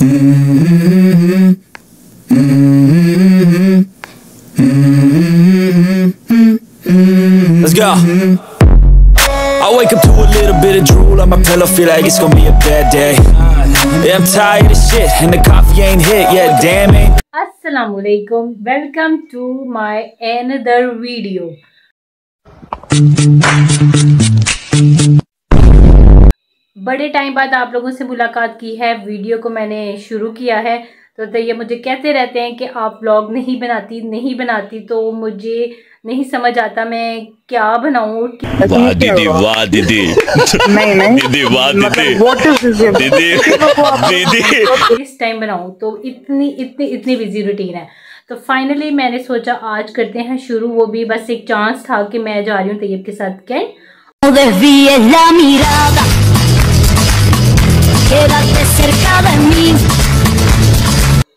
Let's go. I wake up to a little bit of drool on my pillow, feel like it's gonna be a bad day. Yeah, I'm tired of shit, and the coffee ain't hit yet. Damn, ain't Assalamualaikum. Welcome to my another video. बड़े time बाद आप लोगों से मुलाकात की है video को मैंने शुरू किया है। तो, तो ये मुझे कहते रहते हैं कि आप ब्लॉग नहीं बनाती नहीं बनाती तो मुझे नहीं समझ आता मैं क्या बनाऊँ। वाह दीदी वाह दीदी। नहीं नहीं। दीदी वाह दीदी। मतलब दीदी दीदी। इस टाइम बनाऊँ तो इतनी इतनी इतनी बिज़ी रूटीन है। तो फाइनली मैंने सोचा आज करते हैं शुरू वो भी बस एक चांस था कि मैं जा रही हूँ तैयब के साथ कैंट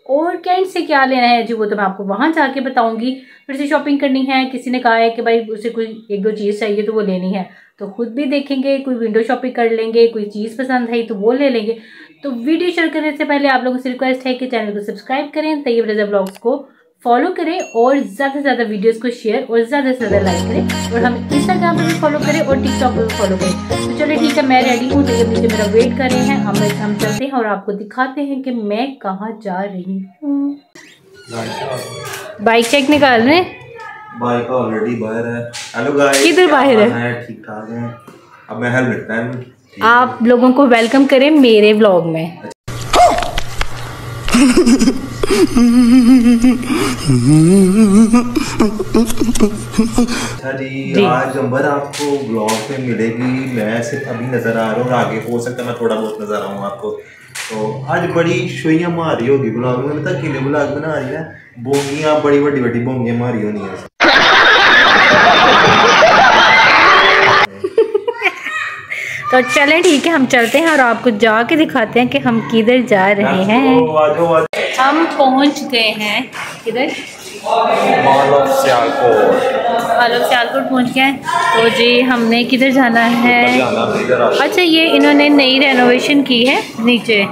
और कैंट से क्या लेना है? जी, वो तो मैं आपको वहाँ जाके बताऊँगी। फिर से शॉपिंग करनी है। किसी ने कहा है कि भाई, उसे कोई एक दो चीज़ चाहिए तो वो लेनी है। तो खुद भी देखेंगे, कोई विंडो शॉपिंग कर लेंगे, कोई चीज़ पसंद आई तो वो ले लेंगे। तो वीडियो शेयर करने से पहले आप लोगों से रिक्वेस्ट है कि चैनल को सब्सक्राइब करें, तैयब रजा ब्लॉग्स को फॉलो करें और ज़्यादा से ज़्यादा वीडियोस को शेयर और ज़्यादा से ज़्यादा लाइक करें और हम इंस्टाग्राम पर भी फॉलो करें और टिकटॉक पर भी फॉलो करें। तो चलिए ठीक है मैं रेडी हूँ तैयब नीचे मेरा वेट कर रहे हैं। हम हम चलते हैं और आपको दिखाते हैं कि मैं कहाँ जा रही हूँ। बाइक चेक निकाल रहे हैं? बाइक ऑलरेडी बाहर है। हेलो गाइस किधर बाहर है? ठीक ठाक है। अब मैं हेलमेट पहन आप लोगों को वेलकम करें मेरे व्लॉग में। अच्छा जी। आज अंबर आपको ब्लॉग पे मिलेगी। मैं सिर्फ़ अभी नज़र आ रहा हूँ आगे हो सकता है मैं थोड़ा बहुत नज़र आऊँ आपको। तो आज बड़ी शुइयाँ मार रही होगी ब्लॉग में। पता किले ब्लॉग बना रही है? बोंगियाँ बड़ी बड़ी बड़ी बोंगियाँ मारी होनी है। तो चलें ठीक है हम चलते हैं और आपको जाके दिखाते हैं कि हम किधर जा रहे हैं। तो हम पहुँच गए हैं किधर? ऑफ़ सियालकोट। पहुँच गए तो जी हमने किधर जाना है? अच्छा ये इन्होंने नई रेनोवेशन की है नीचे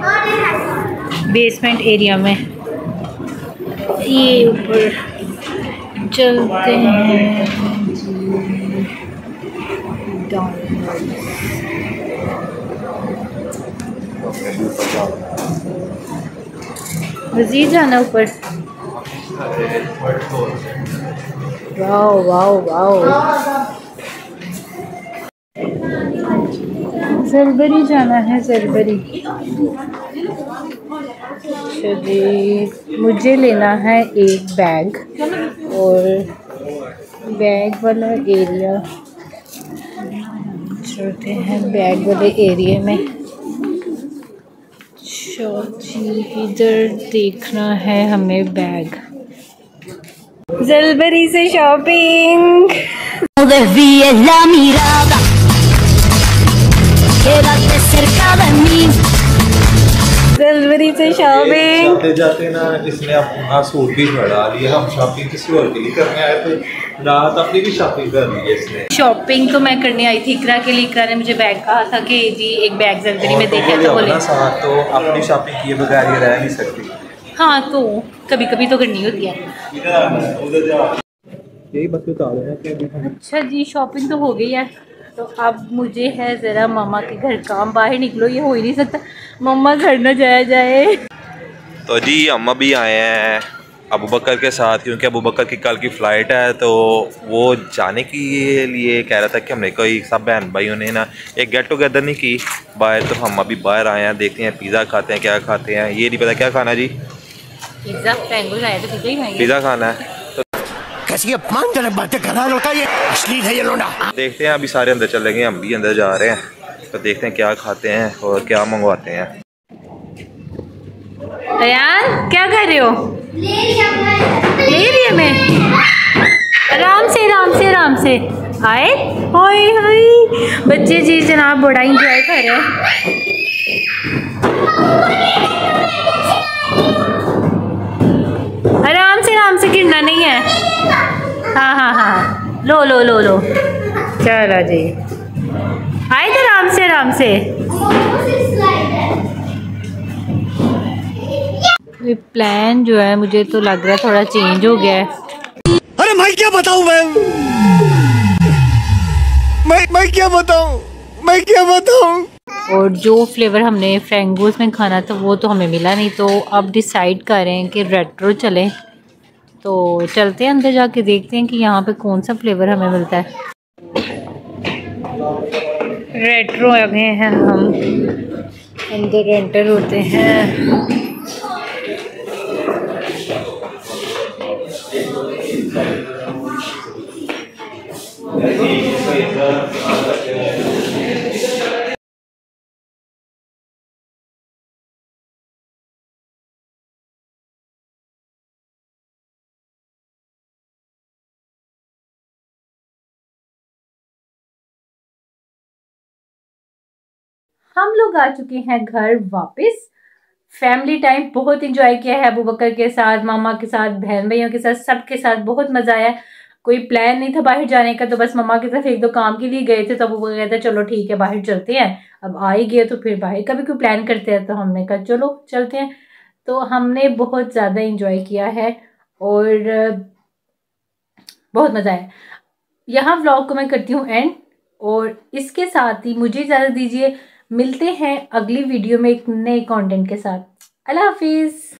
बेसमेंट एरिया में। ये ऊपर चलते हैं। डाउनवर्ड्स मजीद जाना ऊपर। Wow wow wow. जलबरी जाना है, जलबरी। चलिए, मुझे लेना है एक बैग और बैग वाला एरिया। चलते हैं बैग वाले एरिया में। चौथी इधर देखना है हमें बैग। जलबरी से शॉपिंग. जलबरी से शॉपिंग जाते जाते ना इसने अपना सूट भी बढ़ा लिया। हम शॉपिंग किसी और के लिए करने आए थे। रात अपनी भी शॉपिंग कर ली है इसने। शॉपिंग तो मैं करने आई थी इकरा के लिए इकरा ने मुझे बैग कहा था कि जी एक बैग जलबरी में देखा था बोले तो अपनी शॉपिंग किए बगैर ये रह नहीं सकती। हाँ तो कभी कभी तो करनी होती है। यही बस बता रहे हैं अच्छा जी शॉपिंग तो हो गई है। तो अब मुझे है ज़रा मामा के घर काम बाहर निकलो ये हो ही नहीं सकता। मामा घर न जाया जाए। तो जी हम अभी आए हैं। अबू बकर के साथ क्योंकि अबू बकर की कल की फ़्लाइट है तो वो जाने के लिए कह रहा था कि हमने कोई सब बहन भाइयों ने ना एक गेट टुगेदर नहीं की। बाहर तो हम अभी बाहर आए हैं देखते हैं पिज़्ज़ा खाते हैं क्या खाते हैं ये नहीं पता क्या खाना जी। पिज़्ज़ा तो ही खाना है। कैसी अपमानजनक बातें कर रहा लड़का ये? अश्लील है ये देखते हैं अभी सारे अंदर चलेंगे हम भी अंदर जा रहे हैं तो देखते हैं क्या खाते हैं और क्या मंगवाते हैं। अयान क्या कर रहे हो? ले रही मैं। आराम से आराम से आराम से। आए? हाय हाय। बच्चे जी, जनाब, बड़ा इंजॉय कर रहे हैं। आराम से आराम से, गिरना नहीं है। हाँ हाँ हाँ। लो लो लो लो। चलो जी। आए थे आराम से आराम से। ये प्लान जो है मुझे तो लग रहा है थोड़ा चेंज हो गया है। अरे मैं क्या बताऊँ मैं मैं मैं क्या बताऊँ मैं क्या बताऊँ? और जो फ्लेवर हमने फ्रेंगोस में खाना था वो तो हमें मिला नहीं तो अब डिसाइड कर रहे हैं कि रेट्रो चलें। तो चलते हैं अंदर जाके देखते हैं कि यहाँ पे कौन सा फ्लेवर हमें मिलता है। रेट्रो आ गए हैं हम। अंदर एंटर होते हैं। हम लोग आ चुके हैं घर वापस। फैमिली टाइम बहुत इंजॉय किया है अबू बकर के साथ, मामा के साथ बहन भाइयों के साथ, सबके साथ बहुत मज़ा आया। कोई प्लान नहीं था बाहर जाने का तो बस मम्मा की तरफ़ एक दो काम के लिए गए थे तो वो कहते, चलो ठीक है, बाहर चलते हैं। अब आ ही गए तो फिर बाहर का भी कोई प्लान करते हैं तो हमने कहा, चलो चलते हैं। तो हमने बहुत ज़्यादा इंजॉय किया है और, बहुत मज़ा आया। यहाँ व्लॉग को मैं करती हूँ एंड और इसके साथ ही मुझे इजाज़त दीजिए मिलते हैं अगली वीडियो में एक नए कंटेंट के साथ। अल्लाह हाफिज़।